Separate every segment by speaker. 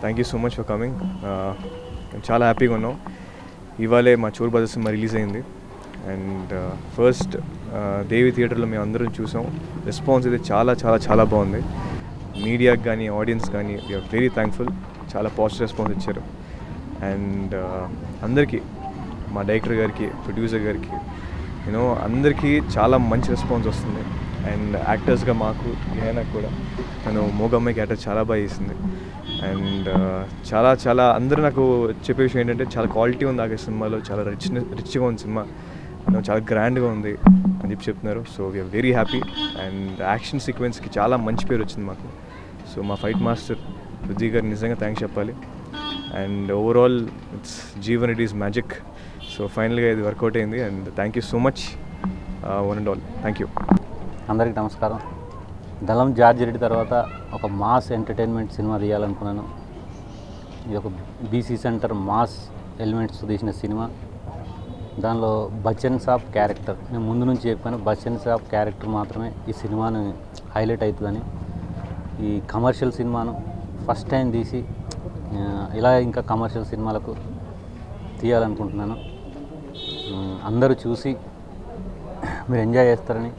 Speaker 1: Thank you so much for coming మేము చాలా హ్యాపీగా ఉన్నాం. ఇవాళే మా చోర్ బజర్ సినిమా రిలీజ్ అయింది. And first uh, uh, Devi థియేటర్లో మేము అందరం చూసాం. రెస్పాన్స్ అయితే చాలా చాలా చాలా బాగుంది. మీడియాకి కానీ ఆడియన్స్ కానీ వీఆర్ వెరీ థ్యాంక్ఫుల్ చాలా పాజిటివ్ రెస్పాన్స్ ఇచ్చారు. అండ్ uh, అందరికీ మా డైరెక్టర్ గారికి ప్రొడ్యూసర్ గారికి యూనో అందరికీ చాలా మంచి రెస్పాన్స్ వస్తుంది. అండ్ యాక్టర్స్గా మాకు ఏమైనా కూడా. తను మోగమ్మాయి క్యారెక్టర్ చాలా బాగా చేసింది. అండ్ చాలా చాలా అందరూ నాకు చెప్పే విషయం ఏంటంటే చాలా క్వాలిటీ ఉంది ఆ సినిమాలో. చాలా రిచ్ రిచ్గా ఉంది సినిమా. చాలా గ్రాండ్గా ఉంది అని చెప్పి చెప్తున్నారు. So we are very happy and action సీక్వెన్స్కి చాలా మంచి పేరు వచ్చింది మాకు. సో మా ఫైట్ మాస్టర్ రుద్ది గారు నిజంగా థ్యాంక్స్ చెప్పాలి. And overall it's Jeevan it is magic so ఫైనల్గా ఇది వర్కౌట్ అయింది. And thank you so much one and all thank you
Speaker 2: అందరికీ నమస్కారం. దళం జార్జ్ రెడ్డి తర్వాత ఒక మాస్ ఎంటర్టైన్మెంట్ సినిమా తీయాలనుకున్నాను. ఇది ఒక బీసీ సెంటర్ మాస్ ఎలిమెంట్స్ తీసిన సినిమా. దానిలో బచ్చన్ సాబ్ క్యారెక్టర్. నేను ముందు నుంచి చెప్పాను బచ్చన్ సాబ్ క్యారెక్టర్ మాత్రమే ఈ సినిమాని హైలైట్ అవుతుందని. ఈ కమర్షియల్ సినిమాను ఫస్ట్ టైం తీసి ఇలా ఇంకా కమర్షియల్ సినిమాలకు తీయాలనుకుంటున్నాను. అందరూ చూసి మీరు ఎంజాయ్ చేస్తారని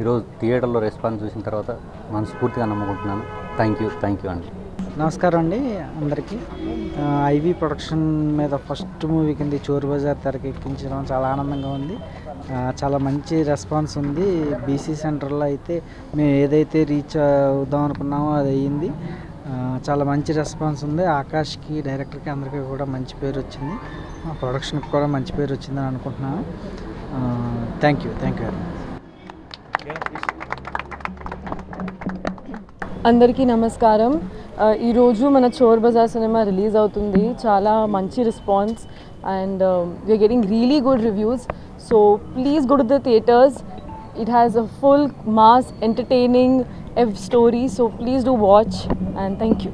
Speaker 2: ఈరోజు థియేటర్లో రెస్పాన్స్ చూసిన తర్వాత మనస్ఫూర్తిగా నమ్ముకుంటున్నాను. థ్యాంక్ యూ థ్యాంక్ యూ అండి.
Speaker 3: నమస్కారం అండి అందరికీ. ఐవీ ఐవి ప్రొడక్షన్ మీద ఫస్ట్ మూవీ కింద చోరు బజార్ తెరకెక్కించడం చాలా ఆనందంగా ఉంది. చాలా మంచి రెస్పాన్స్ ఉంది. బీసీ సెంటర్లో అయితే మేము ఏదైతే రీచ్ అవుదాం అనుకున్నామో అది అయ్యింది. చాలా మంచి రెస్పాన్స్ ఉంది. ఆకాష్కి డైరెక్టర్కి అందరికీ కూడా మంచి పేరు వచ్చింది. ఆ ప్రొడక్షన్కి కూడా మంచి పేరు వచ్చిందని అనుకుంటున్నాను. Thank you thank you very much
Speaker 4: అందరికీ నమస్కారం. ఈరోజు మన చోర్ బజార్ సినిమా రిలీజ్ అవుతుంది. చాలా మంచి response and we are getting really good reviews so please go to the theatres it has a full mass entertaining ఎవ్ story so please do watch and thank you